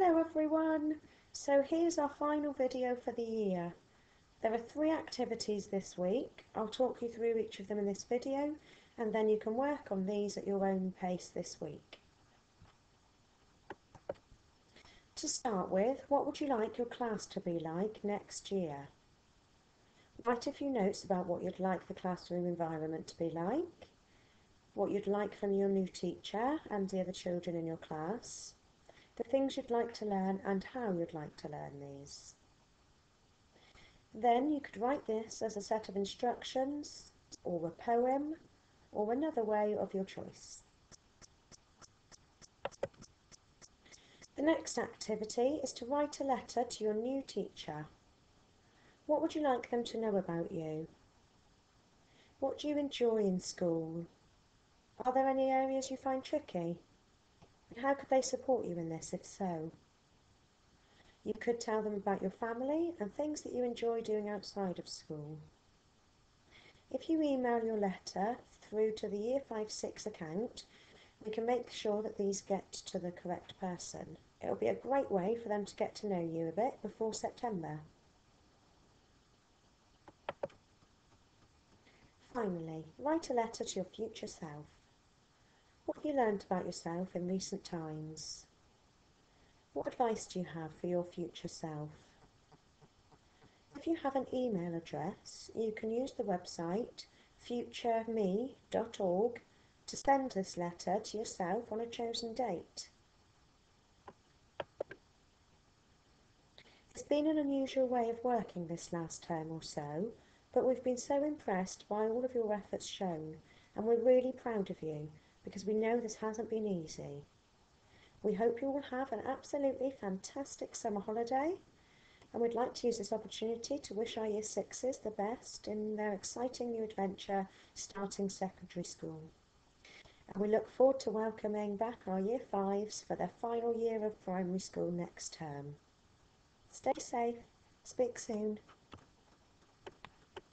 Hello everyone! So here's our final video for the year. There are three activities this week. I'll talk you through each of them in this video and then you can work on these at your own pace this week. To start with, what would you like your class to be like next year? Write a few notes about what you'd like the classroom environment to be like, what you'd like from your new teacher and the other children in your class, the things you'd like to learn and how you'd like to learn these. Then you could write this as a set of instructions or a poem or another way of your choice. The next activity is to write a letter to your new teacher. What would you like them to know about you? What do you enjoy in school? Are there any areas you find tricky? And how could they support you in this if so? You could tell them about your family and things that you enjoy doing outside of school. If you email your letter through to the Year 5-6 account, we can make sure that these get to the correct person. It'll be a great way for them to get to know you a bit before September. Finally, write a letter to your future self. What have you learnt about yourself in recent times? What advice do you have for your future self? If you have an email address, you can use the website futureme.org to send this letter to yourself on a chosen date. It's been an unusual way of working this last term or so, but we've been so impressed by all of your efforts shown, and we're really proud of you because we know this hasn't been easy. We hope you will have an absolutely fantastic summer holiday, and we'd like to use this opportunity to wish our Year Sixes the best in their exciting new adventure starting secondary school. And we look forward to welcoming back our Year Fives for their final year of primary school next term. Stay safe. Speak soon.